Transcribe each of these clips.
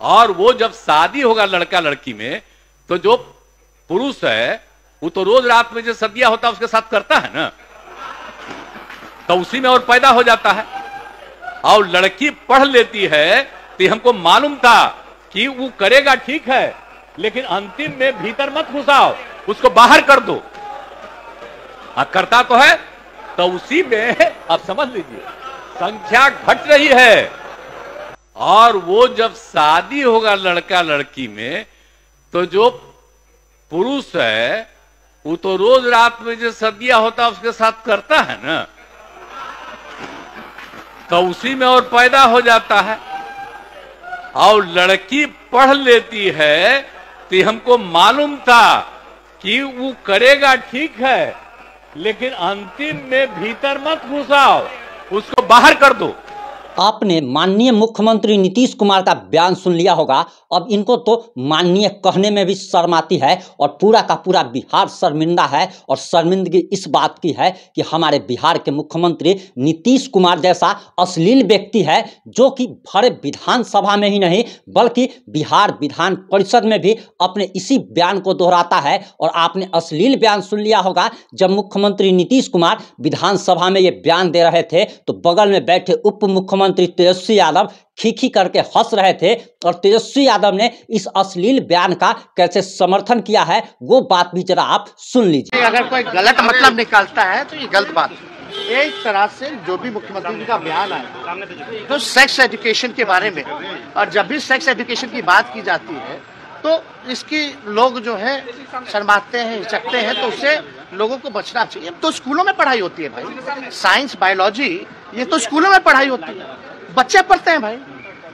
और वो जब शादी होगा लड़का लड़की में तो जो पुरुष है वो तो रोज रात में जो सदिया होता है उसके साथ करता है ना? तो उसी में और पैदा हो जाता है। और लड़की पढ़ लेती है तो हमको मालूम था कि वो करेगा ठीक है लेकिन अंतिम में भीतर मत घुसाओ उसको बाहर कर दो। आ, करता तो है तो उसी में आप समझ लीजिए संख्या घट रही है। और वो जब शादी होगा लड़का लड़की में तो जो पुरुष है, वो तो रोज रात में जो सदिया होता है, उसके साथ करता है ना? तो उसी में और पैदा हो जाता है। और लड़की पढ़ लेती है तो हमको मालूम था कि वो करेगा ठीक है, लेकिन अंतिम में भीतर मत घुसाओ, उसको बाहर कर दो। आपने माननीय मुख्यमंत्री नीतीश कुमार का बयान सुन लिया होगा। अब इनको तो माननीय कहने में भी शर्म आती है और पूरा का पूरा बिहार शर्मिंदा है और शर्मिंदगी इस बात की है कि हमारे बिहार के मुख्यमंत्री नीतीश कुमार जैसा अश्लील व्यक्ति है, जो कि भरे विधानसभा में ही नहीं, बल्कि बिहार विधान परिषद में भी अपने इसी बयान को दोहराता है। और आपने अश्लील बयान सुन लिया होगा, जब मुख्यमंत्री नीतीश कुमार विधानसभा में ये बयान दे रहे थे तो बगल में बैठे उप मुख्यमंत्री तेजस्वी यादव खीखी करके हंस रहे थे और तेजस्वी यादव ने इस अश्लील बयान का कैसे समर्थन किया है, वो बात भी जरा आप सुन लीजिए। अगर कोई गलत मतलब निकालता है तो ये गलत बात। एक तरह से जो भी मुख्यमंत्री जी का बयान आया तो सेक्स एजुकेशन के बारे में, और जब भी सेक्स एजुकेशन की बात की जाती है तो इसकी लोग जो है, शर्माते हैं, हिचकते हैं तो उससे लोगों को बचना चाहिए। तो स्कूलों में पढ़ाई होती है भाई। साइंस बायोलॉजी ये तो स्कूलों में पढ़ाई होती है। बच्चे पढ़ते हैं भाई।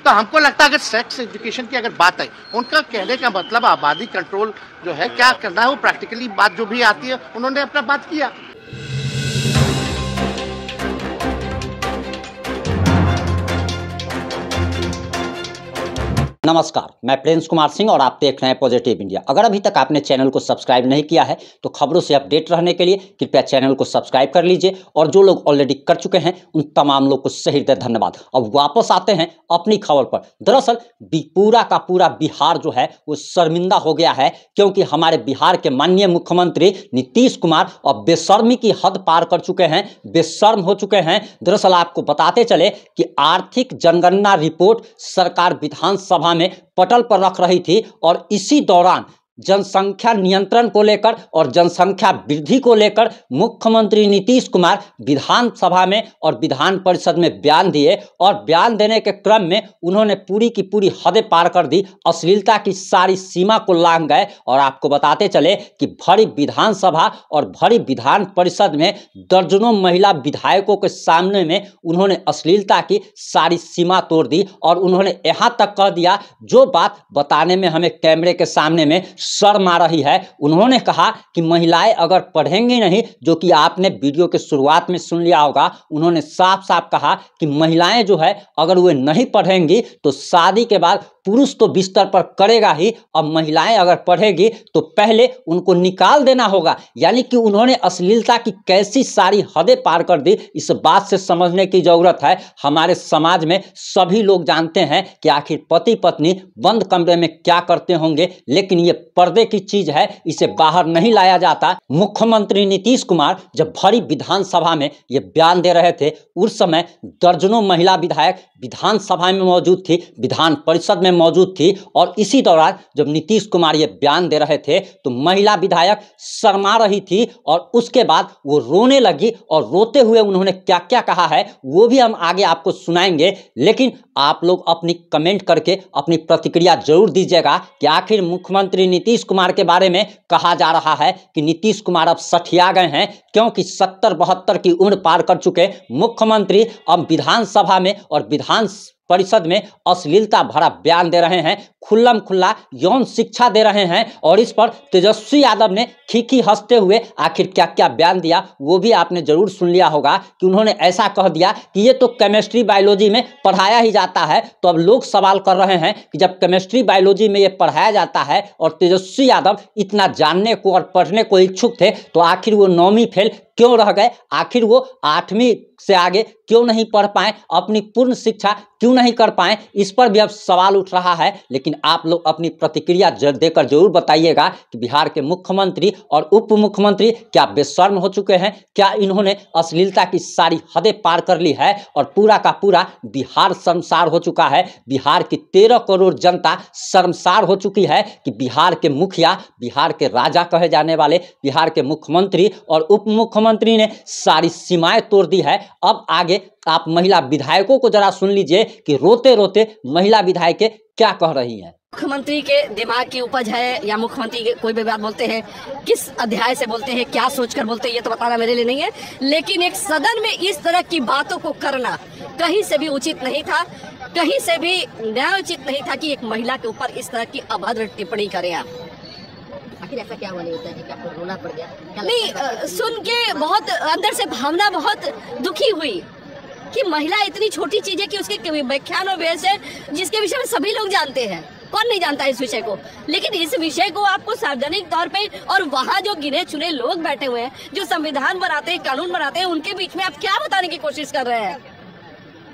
तो हमको लगता है अगर सेक्स एजुकेशन की अगर बात आई, उनका कहने का मतलब आबादी कंट्रोल जो है, क्या करना है, वो प्रैक्टिकली बात जो भी आती है, उन्होंने अपना बात किया। नमस्कार, मैं प्रिंस कुमार सिंह और आप देख रहे हैं पॉजिटिव इंडिया। अगर अभी तक आपने चैनल को सब्सक्राइब नहीं किया है तो खबरों से अपडेट रहने के लिए कृपया चैनल को सब्सक्राइब कर लीजिए और जो लोग ऑलरेडी कर चुके हैं, उन तमाम लोग को सही धन्यवाद। अब वापस आते हैं अपनी खबर पर। दरअसल पूरा का पूरा बिहार जो है, वो शर्मिंदा हो गया है, क्योंकि हमारे बिहार के माननीय मुख्यमंत्री नीतीश कुमार अब बेशर्मी की हद पार कर चुके हैं, बेशर्म हो चुके हैं। दरअसल, आपको बताते चले कि आर्थिक जनगणना रिपोर्ट सरकार विधानसभा में पटल पर रख रही थी और इसी दौरान जनसंख्या नियंत्रण को लेकर और जनसंख्या वृद्धि को लेकर मुख्यमंत्री नीतीश कुमार विधानसभा में और विधान परिषद में बयान दिए और बयान देने के क्रम में उन्होंने पूरी की पूरी हदें पार कर दी, अश्लीलता की सारी सीमा को लांग गए और आपको बताते चले कि भरी विधानसभा और भरी विधान परिषद में दर्जनों महिला विधायकों के सामने में उन्होंने अश्लीलता की सारी सीमा तोड़ दी और उन्होंने यहाँ तक कह दिया, जो बात बताने में हमें कैमरे के सामने में शर्म रही है। उन्होंने कहा कि महिलाएँ अगर पढ़ेंगी नहीं, जो कि आपने वीडियो के शुरुआत में सुन लिया होगा, उन्होंने साफ़ साफ़ कहा कि महिलाएँ जो है, अगर वे नहीं पढ़ेंगी तो शादी के बाद पुरुष तो बिस्तर पर करेगा ही और महिलाएँ अगर पढ़ेगी तो पहले उनको निकाल देना होगा। यानी कि उन्होंने अश्लीलता की कैसी सारी हदें पार कर दी, इस बात से समझने की ज़रूरत है। हमारे समाज में सभी लोग जानते हैं कि आखिर पति पत्नी बंद कमरे में क्या करते होंगे, लेकिन ये पर्दे की चीज़ है, इसे बाहर नहीं लाया जाता। मुख्यमंत्री नीतीश कुमार जब भरी विधानसभा में ये बयान दे रहे थे, उस समय दर्जनों महिला विधायक विधानसभा में मौजूद थी, विधान परिषद में मौजूद थी और इसी दौरान जब नीतीश कुमार ये बयान दे रहे थे तो महिला विधायक शर्मा रही थी और उसके बाद वो रोने लगी और रोते हुए उन्होंने क्या क्या कहा है, वो भी हम आगे आपको सुनाएँगे। लेकिन आप लोग अपनी कमेंट करके अपनी प्रतिक्रिया ज़रूर दीजिएगा कि आखिर मुख्यमंत्री नीतीश कुमार के बारे में कहा जा रहा है कि नीतीश कुमार अब सठिया गए हैं, क्योंकि सत्तर बहत्तर की उम्र पार कर चुके मुख्यमंत्री अब विधानसभा में और विधान परिषद में अश्लीलता भरा बयान दे रहे हैं खुल्लम खुल्ला यौन शिक्षा दे रहे हैं और इस पर तेजस्वी यादव ने खीखी हँसते हुए आखिर क्या क्या बयान दिया, वो भी आपने ज़रूर सुन लिया होगा कि उन्होंने ऐसा कह दिया कि ये तो केमिस्ट्री बायोलॉजी में पढ़ाया ही जाता है। तो अब लोग सवाल कर रहे हैं कि जब केमिस्ट्री बायोलॉजी में ये पढ़ाया जाता है और तेजस्वी यादव इतना जानने को और पढ़ने को इच्छुक थे तो आखिर वो नौवीं फेल क्यों रह गए? आखिर वो आठवीं से आगे क्यों नहीं पढ़ पाए? अपनी पूर्ण शिक्षा क्यों नहीं कर पाए? इस पर भी अब सवाल उठ रहा है। लेकिन आप लोग अपनी प्रतिक्रिया देकर ज़रूर बताइएगा कि बिहार के मुख्यमंत्री और उप मुख्यमंत्री क्या बेशर्म हो चुके हैं? क्या इन्होंने अश्लीलता की सारी हदें पार कर ली है? और पूरा का पूरा बिहार शर्मसार हो चुका है। बिहार की तेरह करोड़ जनता शर्मसार हो चुकी है कि बिहार के मुखिया, बिहार के राजा कहे जाने वाले, बिहार के मुख्यमंत्री और उप ने सारी सीमाएँ तोड़ दी है। अब आगे आप महिला विधायकों को जरा सुन लीजिए कि रोते रोते महिला विधायकें क्या कह रही हैं। मुख्यमंत्री के दिमाग की उपज है या मुख्यमंत्री के कोई भी बात बोलते हैं, किस अध्याय से बोलते हैं, क्या सोचकर बोलते हैं, ये तो बताना मेरे लिए नहीं है। लेकिन एक सदन में इस तरह की बातों को करना कहीं से भी उचित नहीं था, कहीं से भी न्याय उचित नहीं था कि एक महिला के ऊपर इस तरह की अभद्र टिप्पणी करें आप। आखिर ऐसा क्या हुआ? नहीं होता है कि आपको रोना पड़ गया। नहीं सुन के बहुत अंदर से भावना बहुत दुखी हुई कि महिला इतनी छोटी चीज़ है कि उसके व्याख्यान और बहस है जिसके विषय में सभी लोग जानते हैं। कौन नहीं जानता इस विषय को? लेकिन इस विषय को आपको सार्वजनिक तौर पे और वहाँ जो गिने चुने लोग बैठे हुए हैं जो संविधान बनाते हैं कानून बनाते हैं उनके बीच में आप क्या बताने की कोशिश कर रहे हैं?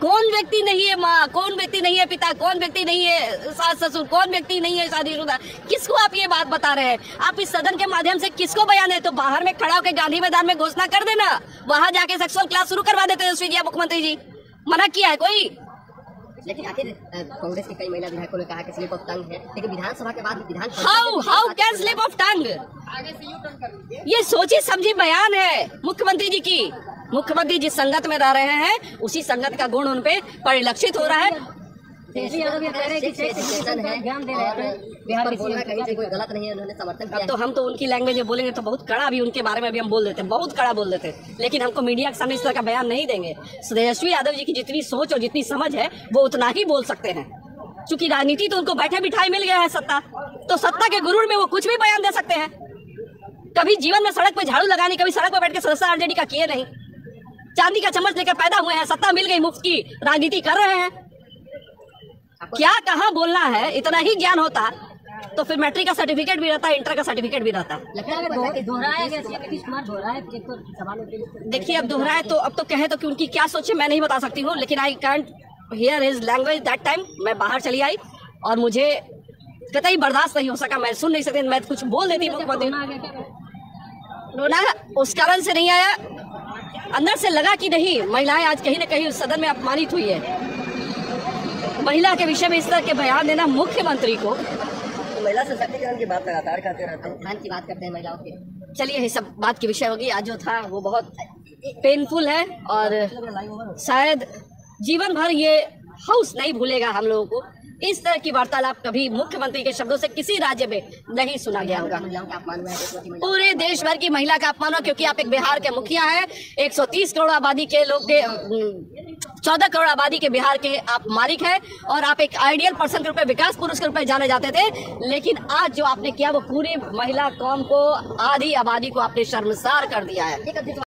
कौन व्यक्ति नहीं है माँ? कौन व्यक्ति नहीं है पिता? कौन व्यक्ति नहीं है सास ससुर? कौन व्यक्ति नहीं है शादीशुदा? किसको आप ये बात बता रहे हैं? आप इस सदन के माध्यम से किसको बयान है? तो बाहर में खड़ा होकर गांधी मैदान में घोषणा कर देना। वहाँ जाके सेक्सुअल क्लास शुरू करवा देते हैं जी मुख्यमंत्री जी। मना किया है कोई? लेकिन आखिर कांग्रेस के कई महिला विधायकों ने कहा कि स्लिप ऑफ़ टंग है। लेकिन विधानसभा के बाद विधान how how can slip of tongue ये सोची समझी बयान है मुख्यमंत्री जी की। मुख्यमंत्री जिस संगत में रह रहे हैं, उसी संगत का गुण उनपे परिलक्षित हो रहा है। तो हम तो उनकी लैंग्वेज में बोलेंगे तो बहुत कड़ा भी उनके बारे में भी हम बोल देते हैं, बहुत कड़ा बोल देते हैं। लेकिन हमको मीडिया के सामने इस तरह का बयान नहीं देंगे। तेजस्वी यादव जी की जितनी सोच और जितनी समझ है, वो उतना ही बोल सकते हैं। क्योंकि राजनीति तो उनको बैठे बिठाए मिल गया है सत्ता तो सत्ता के गुरूर में वो कुछ भी बयान दे सकते हैं। कभी जीवन में सड़क पर झाड़ू लगाने, कभी सड़क पर बैठ के सदस्य आरजेडी का किए नहीं। चांदी का चम्मच लेकर पैदा हुए हैं सत्ता मिल गई मुफ़्त की राजनीति कर रहे हैं। क्या कहा बोलना है? इतना ही ज्ञान होता। तो फिर मैट्रिक का सर्टिफिकेट भी रहता है इंटर का सर्टिफिकेट भी रहता। है तो देखिए अब दोहराए तो अब तो कहे तो कि उनकी क्या सोचे मैं नहीं बता सकती हूँ लेकिन I can't hear his language that time मैं बाहर चली आई और मुझे कतई बर्दाश्त नहीं हो सका मैं सुन नहीं सकती मैं कुछ बोल देती मुख्यमंत्री रोना उस कारण से नहीं आया अंदर से लगा कि नहीं महिलाएँ आज कहीं ना कहीं उस सदन में अपमानित हुई है। महिला के विषय में इस तरह के बयान देना मुख्यमंत्री को। महिला सशक्तिकरण की बात लगातार करते रहते हैं। उत्थान की बात करते हैं महिलाओं के। चलिए ये सब बात की विषय होगी। आज जो था वो बहुत पेनफुल है और शायद जीवन भर ये हाउस नहीं भूलेगा हम लोगों को। इस तरह की वार्तालाप कभी मुख्यमंत्री के शब्दों से किसी राज्य में नहीं सुना गया होगा। पूरे देश भर की महिला का अपमान हो, क्योंकि आप एक बिहार के मुखिया हैं। 130 करोड़ आबादी के लोग के चौदह करोड़ आबादी के बिहार के आप मालिक हैं, और आप एक आइडियल पर्सन के रूप में, विकास पुरुष के रूप में जाने जाते थे। लेकिन आज जो आपने किया, वो पूरी महिला कौम को, आधी आबादी को आपने शर्मसार कर दिया है।